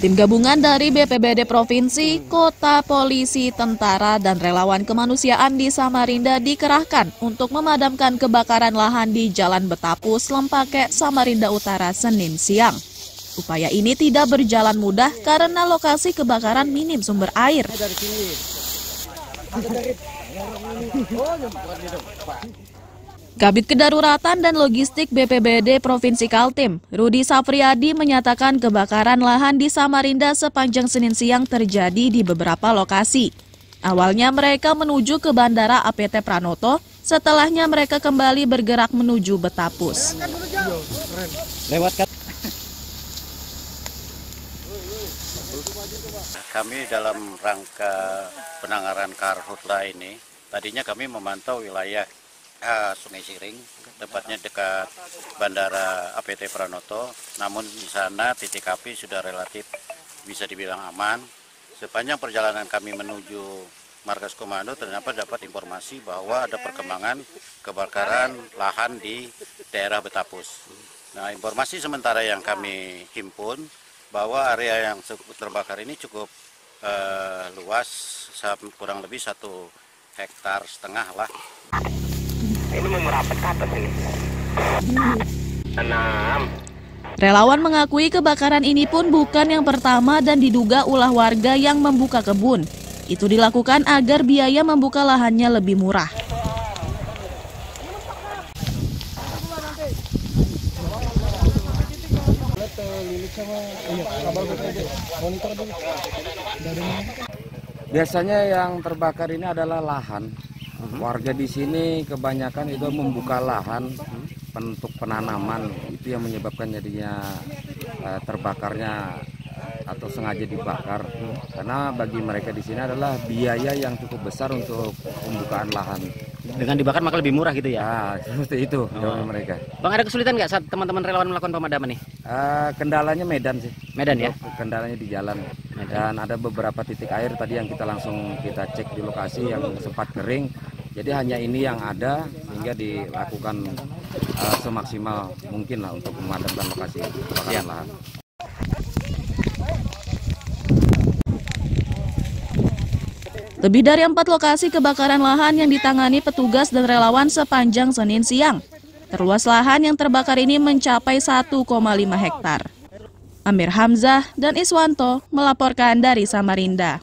Tim gabungan dari BPBD Provinsi, Kota, Polisi, Tentara, dan relawan kemanusiaan di Samarinda dikerahkan untuk memadamkan kebakaran lahan di Jalan Betapus, Lempake, Samarinda Utara, Senin siang. Upaya ini tidak berjalan mudah karena lokasi kebakaran minim sumber air. Kabit Kedaruratan dan Logistik BPBD Provinsi Kaltim, Rudi Safriadi menyatakan kebakaran lahan di Samarinda sepanjang Senin siang terjadi di beberapa lokasi. Awalnya mereka menuju ke Bandara APT Pranoto, setelahnya mereka kembali bergerak menuju Betapus. Lewat? Kami dalam rangka penanganan karhutla ini, tadinya kami memantau wilayah uh, Sungai Siring, tepatnya dekat Bandara APT Pranoto. Namun di sana titik api sudah relatif bisa dibilang aman. Sepanjang perjalanan kami menuju markas komando ternyata dapat informasi bahwa ada perkembangan kebakaran lahan di daerah Betapus. Nah, informasi sementara yang kami himpun bahwa area yang terbakar ini cukup uh, luas, kurang lebih satu hektar setengah lah ini mau merapat ke atas ini. Enam. Relawan mengakui kebakaran ini pun bukan yang pertama dan diduga ulah warga yang membuka kebun. Itu dilakukan agar biaya membuka lahannya lebih murah. Biasanya yang terbakar ini adalah lahan Warga di sini kebanyakan itu membuka lahan untuk penanaman itu yang menyebabkan jadinya uh, terbakarnya atau sengaja dibakar karena bagi mereka di sini adalah biaya yang cukup besar untuk pembukaan lahan. Dengan dibakar maka lebih murah gitu ya? Nah, seperti itu oh. mereka. Bang ada kesulitan nggak saat teman-teman relawan melakukan pemadaman nih? Uh, kendalanya Medan sih. Medan ya? Kendalanya di jalan. Medan. Dan ada beberapa titik air tadi yang kita langsung kita cek di lokasi yang sempat kering jadi hanya ini yang ada sehingga dilakukan uh, semaksimal mungkin lah untuk memadamkan lokasi kebakaran ya. lahan. Lebih dari empat lokasi kebakaran lahan yang ditangani petugas dan relawan sepanjang Senin siang. Terluas lahan yang terbakar ini mencapai 1,5 hektar. Amir Hamzah dan Iswanto melaporkan dari Samarinda.